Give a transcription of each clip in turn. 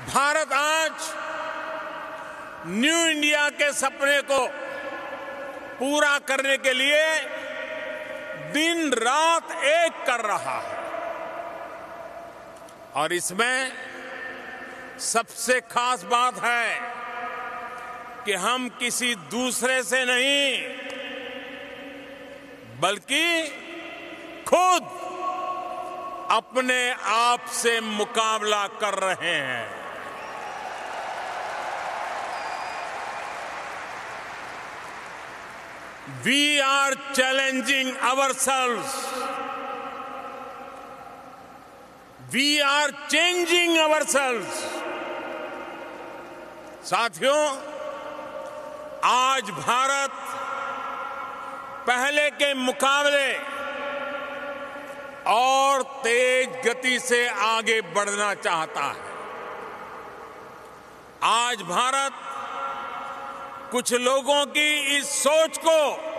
भारत आज new India के सपने को पूरा करने के लिए दिन रात एक कर रहा है। और इसमें सबसे खास बात है कि हम किसी दूसरे से नहीं, बल्कि खुद अपने आप से मुकाबला कर रहे हैं। We are challenging ourselves. We are changing ourselves. साथियों, आज भारत पहले के मुकाबले और तेज गति से आगे बढ़ना चाहता है आज भारत कुछ लोगों की इस सोच को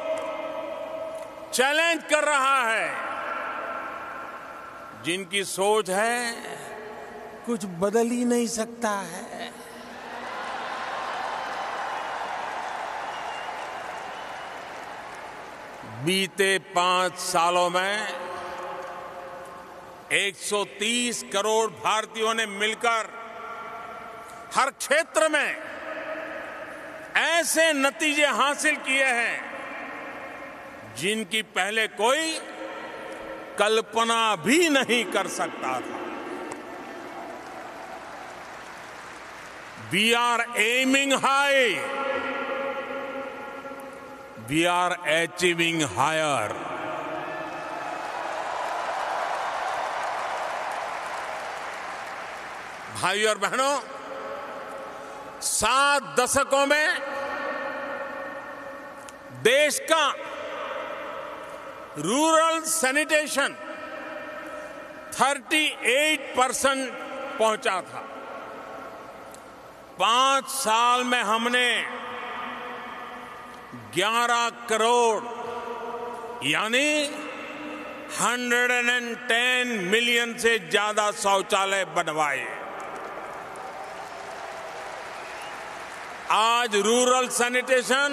चैलेंज कर रहा है। जिनकी सोच है, कुछ बदल ही नहीं सकता है। बीते पाँच सालों में 130 करोड़ भारतीयों ने मिलकर हर क्षेत्र में ऐसे नतीजे हासिल किए हैं जिनकी पहले कोई कल्पना भी नहीं कर सकता था। We are aiming high we are achieving higher भाई और बहनों, सात दशकों में देश का रूरल सैनिटेशन 38 परसेंट पहुँचा था। पाँच साल में हमने 11 करोड़, यानी 110 मिलियन से ज़्यादा शौचालय बनवाए। आज रूरल सैनिटेशन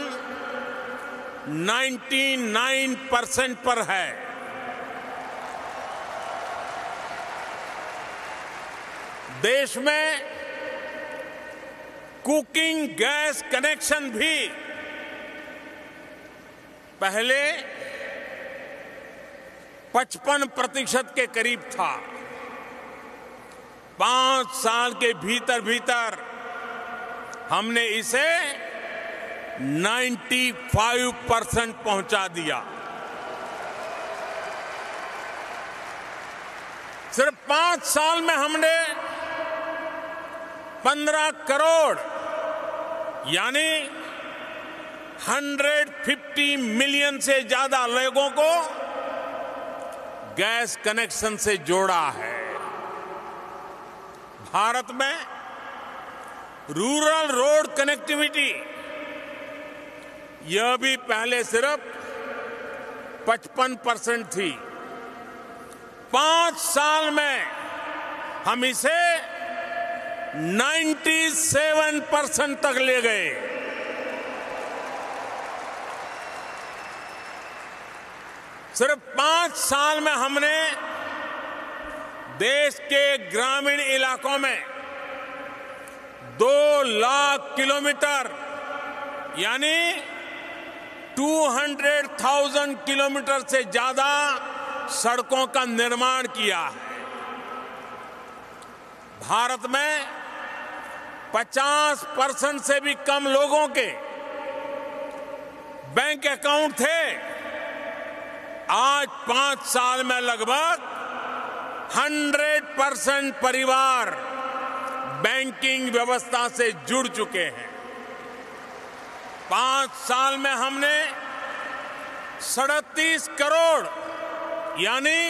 99 परसेंट पर है। देश में कुकिंग गैस कनेक्शन भी पहले 55 प्रतिशत के करीब था। पाँच साल के भीतर भीतर हमने इसे 95 परसेंट पहुँचा दिया। सिर्फ़ पाँच साल में हमने 15 करोड़, यानी 150 मिलियन से ज़्यादा लोगों को गैस कनेक्शन से जोड़ा है। भारत में रूरल रोड कनेक्टिविटी यह भी पहले सिर्फ़ 55 परसेंट थी। पाँच साल में हम इसे 97 परसेंट तक ले गए। सिर्फ़ पाँच साल में हमने देश के ग्रामीण इलाकों में दो लाख किलोमीटर, यानी 200,000 किलोमीटर से ज़्यादा सड़कों का निर्माण किया है। भारत में 50 परसेंट से भी कम लोगों के बैंक अकाउंट थे। आज पाँच साल में लगभग 100 परसेंट परिवार बैंकिंग व्यवस्था से जुड़ चुके हैं। पाँच साल में हमने सड़तीस करोड़, यानी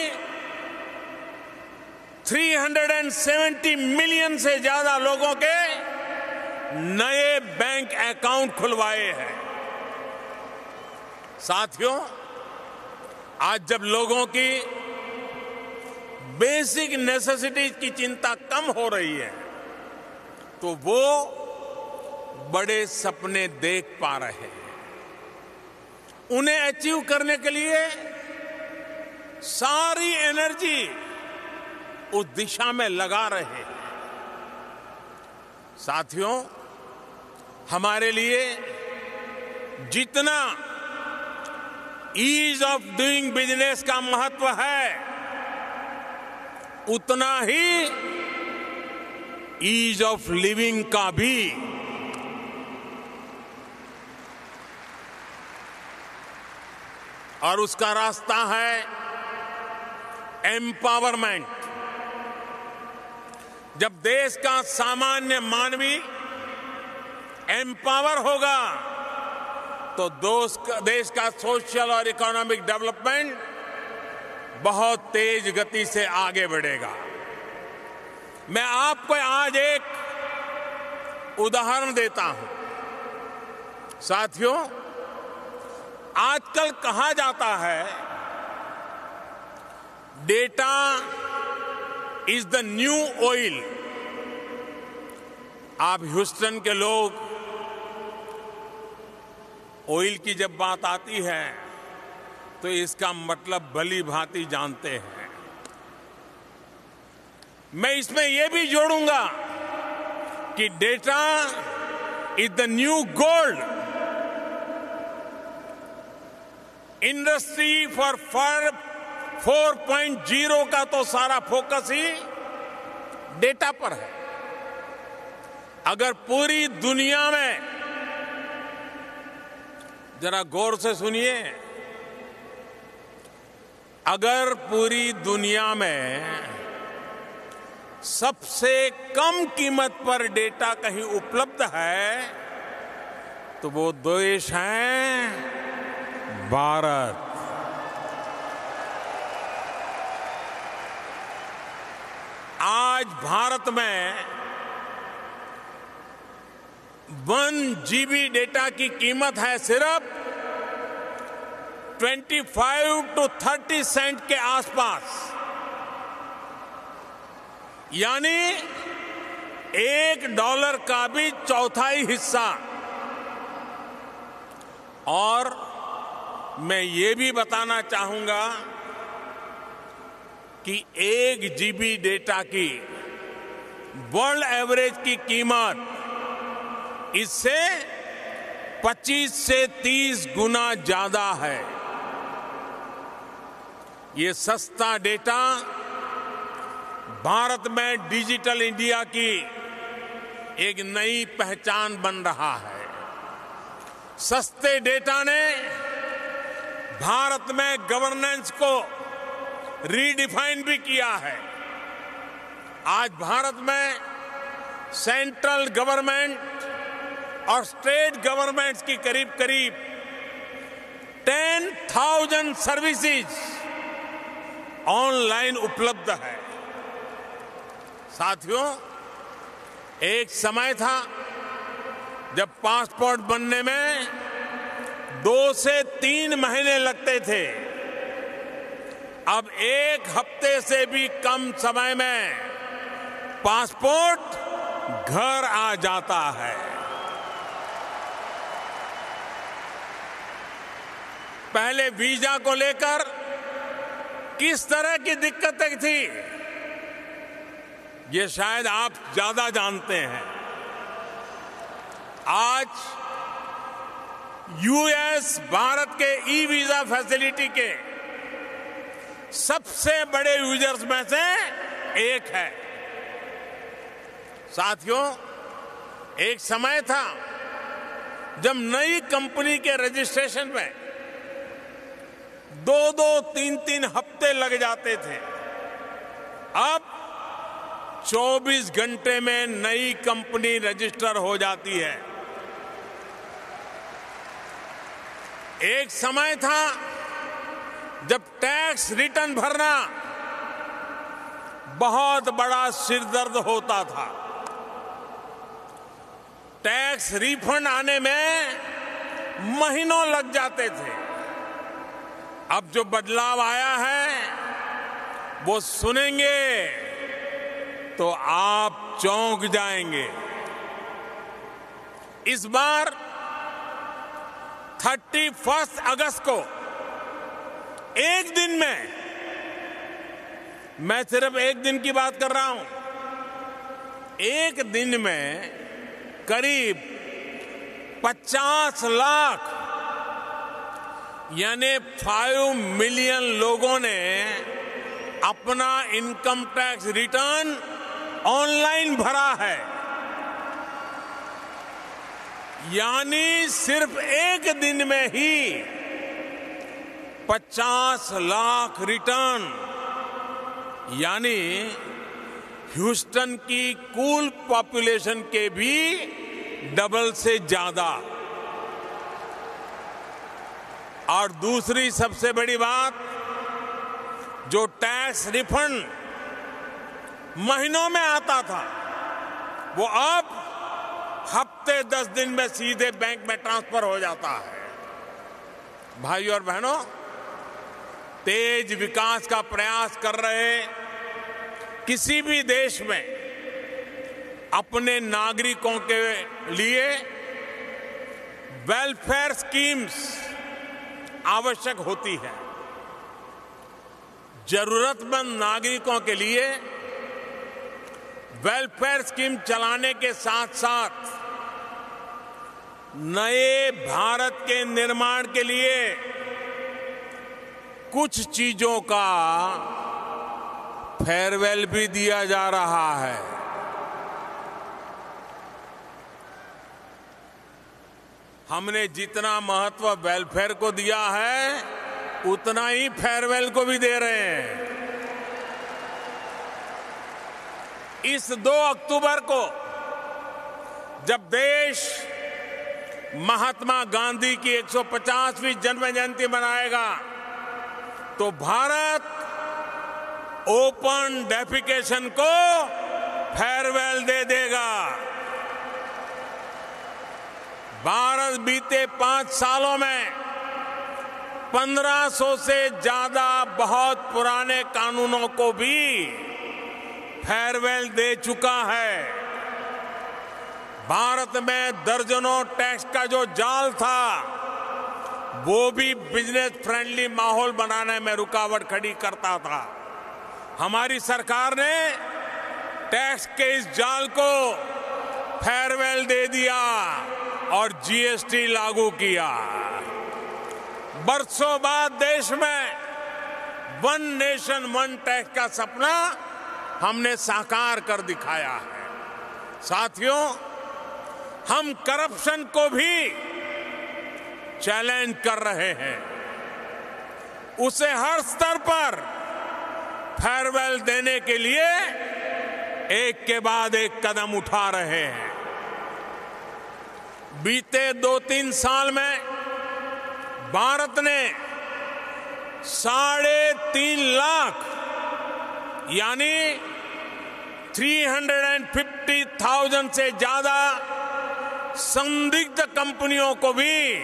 370 मिलियन से ज़्यादा लोगों के नए बैंक अकाउंट खुलवाए हैं। साथियों, आज जब लोगों की बेसिक नेसेसिटीज की चिंता कम हो रही है तो वो बड़े सपने देख पा रहे हैं। उन्हें अचीव करने के लिए सारी एनर्जी उस दिशा में लगा रहे हैं। साथियों, हमारे लिए जितना ईज ऑफ़ डूइंग बिज़नेस का महत्व है, उतना ही ईज ऑफ़ लिविंग का भी और उसका रास्ता है एम्पावरमेंट। जब देश का सामान्य मानवी एम्पावर होगा तो देश का सोशल और इकोनॉमिक डेवलपमेंट बहुत तेज गति से आगे बढ़ेगा। मैं आपको आज एक उदाहरण देता हूँ। साथियों आजकल कहा जाता है data is the new oil आप ह्यूस्टन के लोग ऑयल की जब बात आती है तो इसका मतलब भली भांति जानते हैं। मैं इसमें यह भी जोड़ूँगा कि data is the new gold industry for फर 4.0 का तो सारा फोकस ही डेटा पर है। अगर पूरी दुनिया में, जरा गौर से सुनिए, अगर पूरी दुनिया में सबसे कम कीमत पर डेटा कहीं उपलब्ध है तो वो देश है। भारत। आज भारत में वन जीबी डेटा की कीमत है सिर्फ़ 25 टू 30 सेंट के आसपास। यानी एक डॉलर का भी चौथाई हिस्सा। और मैं ये भी बताना चाहूँगा कि एक जीबी डेटा की वर्ल्ड एवरेज की कीमत इससे 25 से 30 गुना ज़्यादा है। ये सस्ता डेटा भारत में डिजिटल इंडिया की एक नई पहचान बन रहा है। सस्ते डेटा ने भारत में गवर्नेंस को रीडिफाइन भी किया है। आज भारत में सेंट्रल गवर्नमेंट और स्टेट गवर्नमेंट्स की करीब करीब टेन थाउज़ेंड सर्विसेज़ ऑनलाइन उपलब्ध है। साथियों, एक समय था जब पासपोर्ट बनने में दो से तीन महीने लगते थे। अब एक हफ़्ते से भी कम समय में पासपोर्ट घर आ जाता है। पहले वीज़ा को लेकर किस तरह की दिक्कतें थी, ये शायद आप ज़्यादा जानते हैं। आज यूएस भारत के ई वीज़ा फैसिलिटी के सबसे बड़े यूज़र्स में से एक है। साथियों, एक समय था जब नई कंपनी के रजिस्ट्रेशन में दो दो तीन तीन हफ़्ते लग जाते थे। अब 24 घंटे में नई कंपनी रजिस्टर हो जाती है। एक समय था जब टैक्स रिटर्न भरना बहुत बड़ा सिरदर्द होता था। टैक्स रिफंड आने में महीनों लग जाते थे। अब जो बदलाव आया है, वो सुनेंगे तो आप चौंक जाएँगे। इस बार 31 अगस्त को एक दिन में मैं सिर्फ़ एक दिन की बात कर रहा हूँ। एक दिन में करीब 50 लाख, यानी 5 मिलियन लोगों ने अपना इनकम टैक्स रिटर्न ऑनलाइन भरा है। यानी सिर्फ़ एक दिन में ही 50 लाख रिटर्न, यानी ह्यूस्टन की कुल पॉपुलेशन के भी डबल से ज़्यादा। और दूसरी सबसे बड़ी बात, जो टैक्स रिफंड महीनों में आता था, वो अब हफ़्ते दस दिन में सीधे बैंक में ट्रांसफ़र हो जाता है। भाइयों और बहनों, तेज विकास का प्रयास कर रहे किसी भी देश में अपने नागरिकों के लिए वेलफेयर स्कीम्स आवश्यक होती है। जरूरतमंद नागरिकों के लिए वेलफेयर स्कीम चलाने के साथ साथ नए भारत के निर्माण के लिए कुछ चीज़ों का फेयरवेल भी दिया जा रहा है। हमने जितना महत्व वेलफेयर को दिया है, उतना ही फेयरवेल को भी दे रहे हैं। इस 2 अक्टूबर को जब देश महात्मा गांधी की 150वीं जन्म जयंती मनाएगा तो भारत ओपन डेफिकेशन को फेयरवेल दे देगा। भारत बीते पाँच सालों में 1500 से ज़्यादा बहुत पुराने कानूनों को भी फेयरवेल दे चुका है। भारत में दर्जनों टैक्स का जो जाल था, वो भी बिज़नेस फ्रेंडली माहौल बनाने में रुकावट खड़ी करता था। हमारी सरकार ने टैक्स के इस जाल को फेयरवेल दे दिया और जीएसटी लागू किया। बरसों बाद देश में वन नेशन वन टैक्स का सपना हमने साकार कर दिखाया है। साथियों, हम करप्शन को भी चैलेंज कर रहे हैं। उसे हर स्तर पर फेयरवेल देने के लिए एक के बाद एक कदम उठा रहे हैं। बीते दो तीन साल में भारत ने साढ़े तीन लाख, यानी 350,000 से ज़्यादा संदिग्ध कंपनियों को भी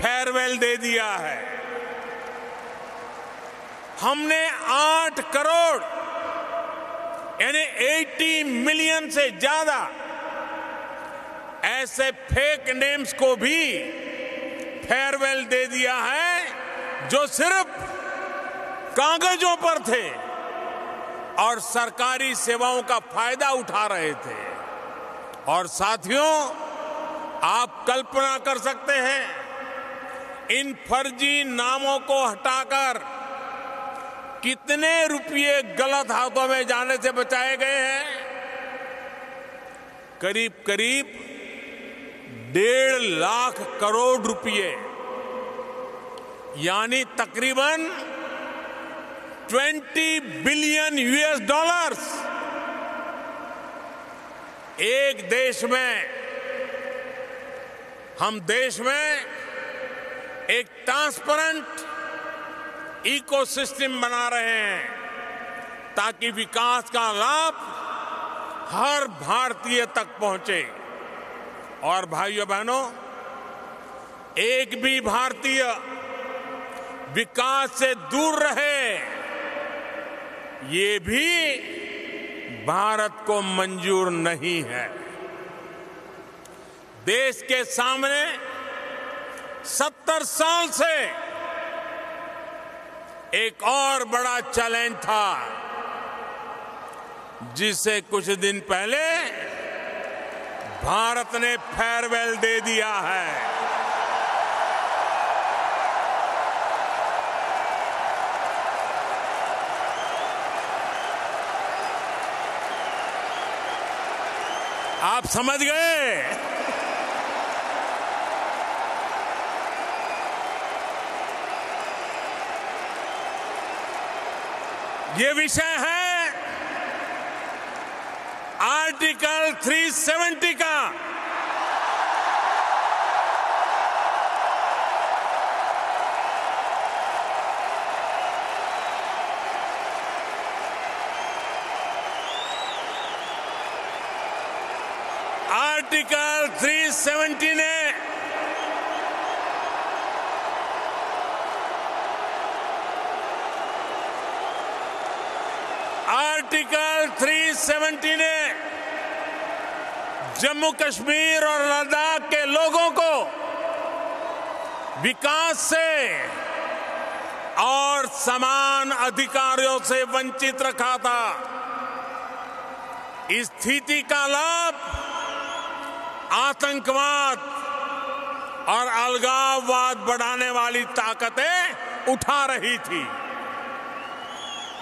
फेयरवेल दे दिया है। हमने 8 करोड़ यानी 80 मिलियन से ज़्यादा ऐसे फेक नेम्स को भी फेयरवेल दे दिया है जो सिर्फ़ कागजों पर थे। और सरकारी सेवाओं का फ़ायदा उठा रहे थे। और साथियों, आप कल्पना कर सकते हैं, इन फर्जी नामों को हटाकर कितने रुपये गलत हाथों में जाने से बचाए गए हैं। करीब करीब डेढ़ लाख करोड़ रुपये, यानी तकरीबन 20 बिलियन यूएस डॉलर्स। एक देश में, हम देश में एक ट्रांसपेरेंट इकोसिस्टम बना रहे हैं, ताकि विकास का लाभ हर भारतीय तक पहुँचे। और भाइयों बहनों, एक भी भारतीय विकास से दूर रहे ये भी भारत को मंजूर नहीं है। देश के सामने सत्तर साल से एक और बड़ा चैलेंज था, जिसे कुछ दिन पहले भारत ने फेयरवेल दे दिया है। आप समझ गए। ये विषय है आर्टिकल 370 का। 370 ने आर्टिकल 370 ने जम्मू कश्मीर और लद्दाख के लोगों को विकास से और समान अधिकारियों से वंचित रखा था। इस स्थिति का लाभ आतंकवाद और अलगाववाद बढ़ाने वाली ताकतें उठा रही थी।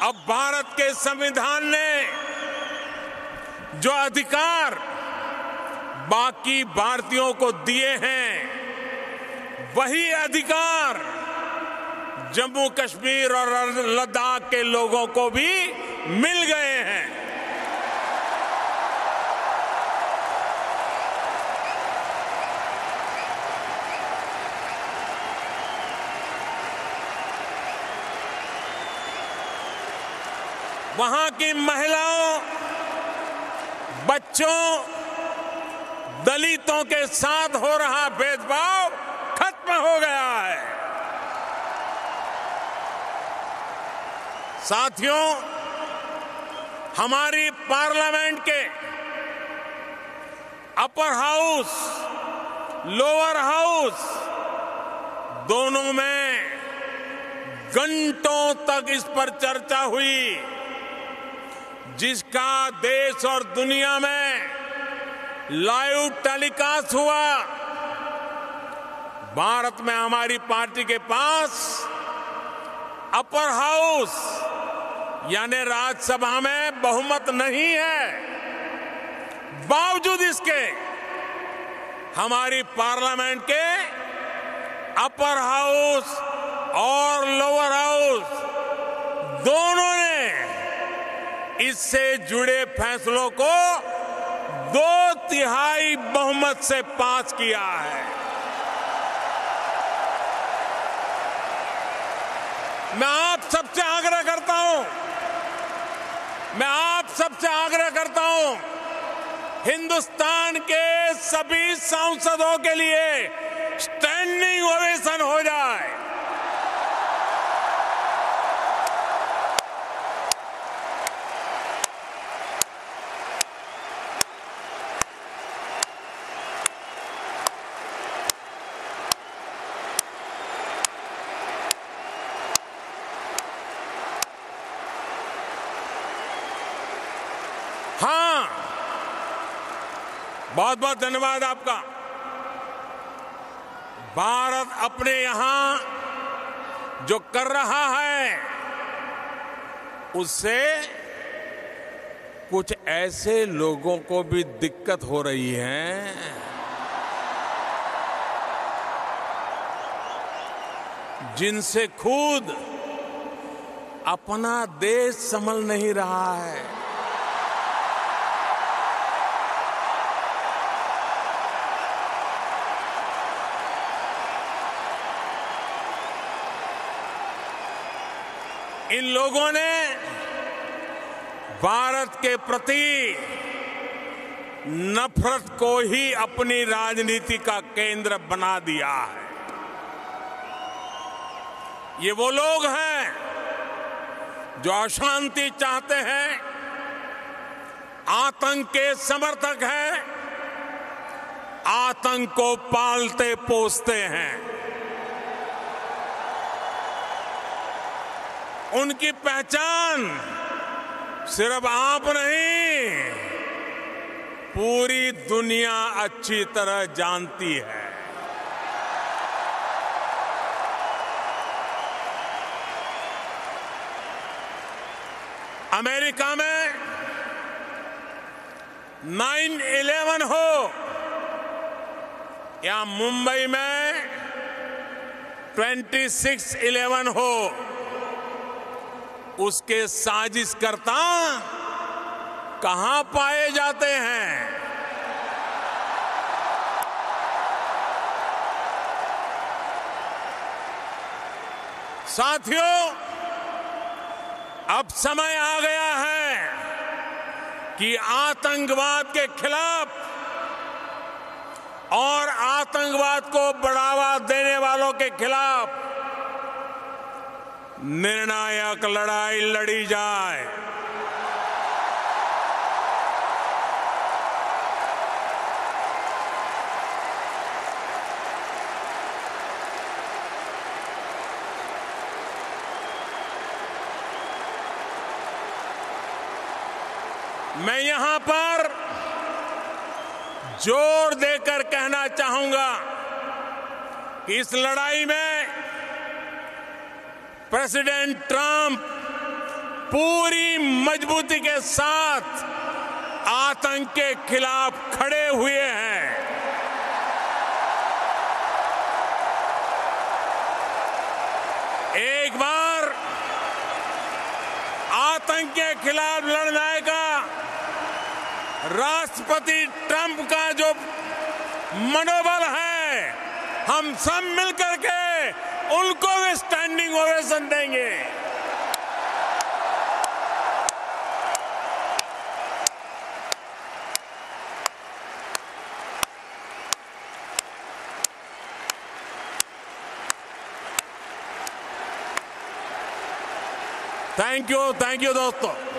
अब भारत के संविधान ने जो अधिकार बाकी भारतीयों को दिए हैं, वही अधिकार जम्मू कश्मीर और लद्दाख के लोगों को भी मिल गए हैं। वहाँ की महिलाओं, बच्चों, दलितों के साथ हो रहा भेदभाव खत्म हो गया है। साथियों, हमारी पार्लियामेंट के अपर हाउस, लोअर हाउस, दोनों में घंटों तक इस पर चर्चा हुई। जिसका देश और दुनिया में लाइव टेलीकास्ट हुआ, भारत में हमारी पार्टी के पास अपर हाउस यानी राज्यसभा में बहुमत नहीं है। बावजूद इसके, हमारी पार्लियामेंट के अपर हाउस और लोअर हाउस दोनों ने इससे जुड़े फैसलों को दो तिहाई बहुमत से पास किया है। मैं आप सबसे आग्रह करता हूँ, मैं आप सबसे आग्रह करता हूँ, हिंदुस्तान के सभी सांसदों के लिए स्टैंडिंग ओवेशन हो जाए। हाँ। बहुत बहुत धन्यवाद आपका। भारत अपने यहाँ जो कर रहा है, उससे कुछ ऐसे लोगों को भी दिक्कत हो रही है। जिनसे खुद अपना देश संभल नहीं रहा है। इन लोगों ने भारत के प्रति नफरत को ही अपनी राजनीति का केंद्र बना दिया है। ये वो लोग हैं जो अशांति चाहते हैं, आतंक के समर्थक हैं, आतंक को पालते पोसते हैं। उनकी पहचान सिर्फ़ आप नहीं, पूरी दुनिया अच्छी तरह जानती है। अमेरिका में 9/11 हो या मुंबई में 26/11 हो। उसके साजिशकर्ता कहाँ पाए जाते हैं? साथियों, अब समय आ गया है कि आतंकवाद के खिलाफ और आतंकवाद को बढ़ावा देने वालों के खिलाफ निर्णायक लड़ाई लड़ी जाए। मैं यहाँ पर ज़ोर देकर कहना चाहूँगा कि इस लड़ाई में प्रेसिडेंट ट्रंप पूरी मजबूती के साथ आतंक के खिलाफ खड़े हुए हैं। एक बार आतंक के खिलाफ लड़ने का राष्ट्रपति ट्रंप का जो मनोबल है, हम सब मिलकर के उनको भी स्टैंडिंग ओवेशन देंगे। थैंक यू थैंक यू दोस्तों।